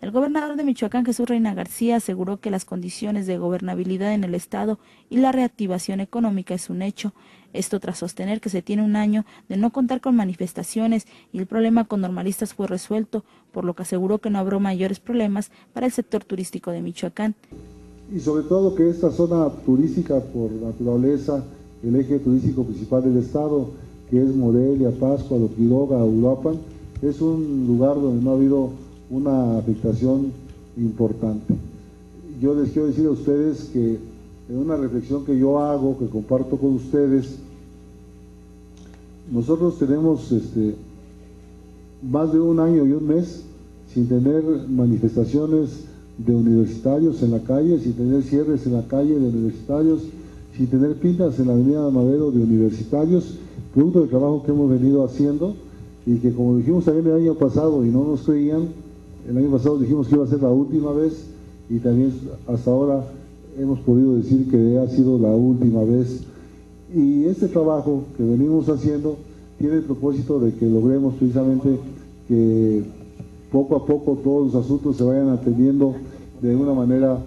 El gobernador de Michoacán, Jesús Reina García, aseguró que las condiciones de gobernabilidad en el Estado y la reactivación económica es un hecho. Esto tras sostener que se tiene un año de no contar con manifestaciones y el problema con normalistas fue resuelto, por lo que aseguró que no habrá mayores problemas para el sector turístico de Michoacán. Y sobre todo que esta zona turística por naturaleza, el eje turístico principal del Estado, que es Morelia, Pascua, Quiroga, Uruapan, es un lugar donde no ha habido una afectación importante. Yo les quiero decir a ustedes que en una reflexión que yo hago, que comparto con ustedes, nosotros tenemos este, más de un año y un mes sin tener manifestaciones de universitarios en la calle, sin tener cierres en la calle de universitarios, sin tener pintas en la avenida Madero de universitarios, producto del trabajo que hemos venido haciendo y que como dijimos también el año pasado y no nos creían, el año pasado dijimos que iba a ser la última vez y también hasta ahora hemos podido decir que ha sido la última vez. Y este trabajo que venimos haciendo tiene el propósito de que logremos precisamente que poco a poco todos los asuntos se vayan atendiendo de una manera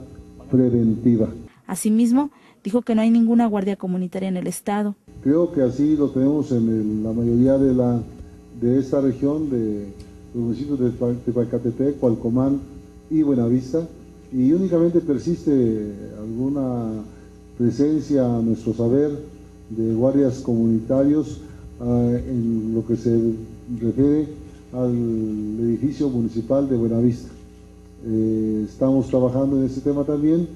preventiva. Asimismo, dijo que no hay ninguna guardia comunitaria en el Estado. Creo que así lo tenemos en la mayoría de, la, de esta región, de los municipios de Tepalcatepec, Cualcomán y Buenavista, y únicamente persiste alguna presencia a nuestro saber de guardias comunitarios ah, en lo que se refiere al edificio municipal de Buenavista. Eh, estamos trabajando en este tema también,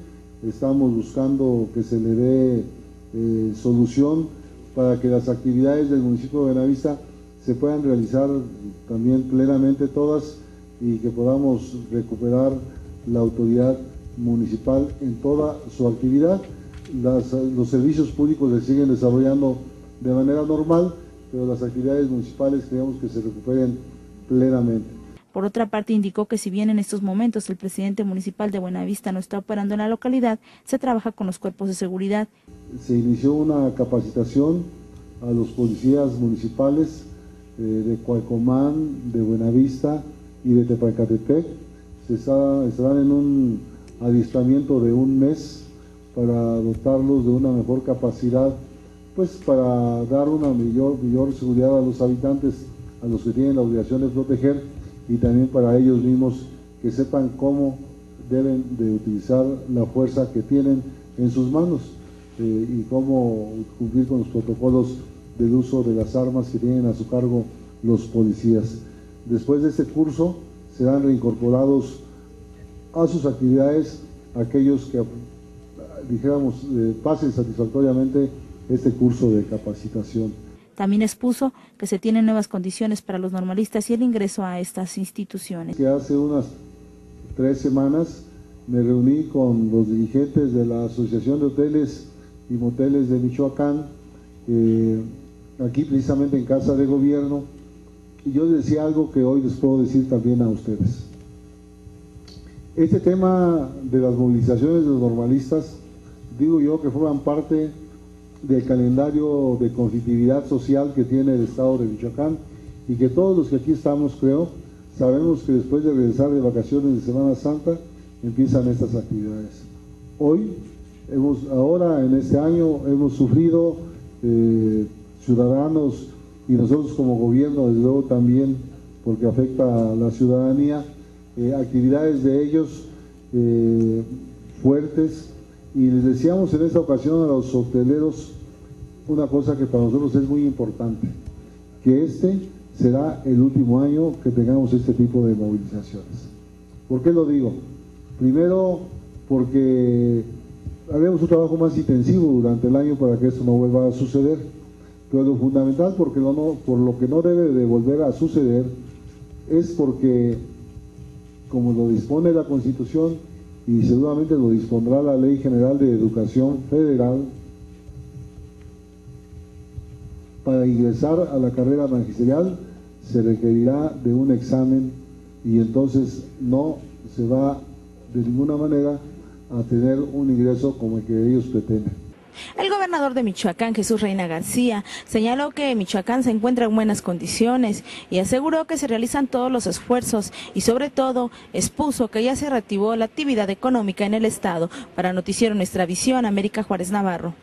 estamos buscando que se le dé eh, solución para que las actividades del municipio de Buenavista se puedan realizar también plenamente todas y que podamos recuperar la autoridad municipal en toda su actividad. los servicios públicos se siguen desarrollando de manera normal, pero las actividades municipales queremos que se recuperen plenamente. Por otra parte, indicó que si bien en estos momentos el presidente municipal de Buenavista no está operando en la localidad, se trabaja con los cuerpos de seguridad. Se inició una capacitación a los policías municipales eh, de Cualcomán, de Buenavista y de Tepalcatepec. Se estarán en un adiestramiento de un mes para dotarlos de una mejor capacidad, pues para dar una mayor, mayor seguridad a los habitantes, a los que tienen la obligación de proteger y también para ellos mismos que sepan cómo deben de utilizar la fuerza que tienen en sus manos eh, y cómo cumplir con los protocolos del uso de las armas que tienen a su cargo los policías. Después de este curso serán reincorporados a sus actividades aquellos que, dijéramos, eh, pasen satisfactoriamente este curso de capacitación. También expuso que se tienen nuevas condiciones para los normalistas y el ingreso a estas instituciones. Que hace unas tres semanas me reuní con los dirigentes de la Asociación de Hoteles y Moteles de Michoacán, eh, aquí precisamente en Casa de Gobierno, y yo decía algo que hoy les puedo decir también a ustedes. Este tema de las movilizaciones de los normalistas, digo yo que forman parte del calendario de conflictividad social que tiene el Estado de Michoacán y que todos los que aquí estamos, creo, sabemos que después de regresar de vacaciones de Semana Santa empiezan estas actividades. Hoy, hemos, ahora en este año, hemos sufrido eh, ciudadanos y nosotros como gobierno, desde luego también, porque afecta a la ciudadanía, eh, actividades de ellos eh, fuertes, y les decíamos en esta ocasión a los hoteleros una cosa que para nosotros es muy importante, que este será el último año que tengamos este tipo de movilizaciones. ¿Por qué lo digo? Primero, porque haremos un trabajo más intensivo durante el año para que esto no vuelva a suceder, pero lo fundamental porque por lo que no debe de volver a suceder es porque, como lo dispone la Constitución, y seguramente lo dispondrá la Ley General de Educación Federal, para ingresar a la carrera magisterial se requerirá de un examen y entonces no se va de ninguna manera a tener un ingreso como el que ellos pretenden. Gobernador de Michoacán, Jesús Reina García, señaló que Michoacán se encuentra en buenas condiciones y aseguró que se realizan todos los esfuerzos y sobre todo expuso que ya se reactivó la actividad económica en el estado. Para Noticiero Nuestra Visión, América Juárez Navarro.